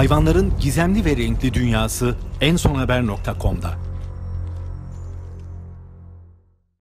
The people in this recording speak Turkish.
Hayvanların gizemli ve renkli dünyası en son haber.com'da.